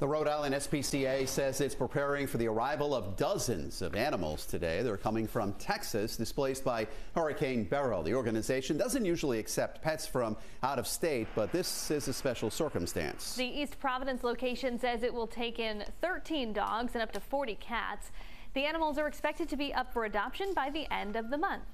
The Rhode Island SPCA says it's preparing for the arrival of dozens of animals today. They're coming from Texas, displaced by Hurricane Beryl. The organization doesn't usually accept pets from out of state, but this is a special circumstance. The East Providence location says it will take in 13 dogs and up to 40 cats. The animals are expected to be up for adoption by the end of the month.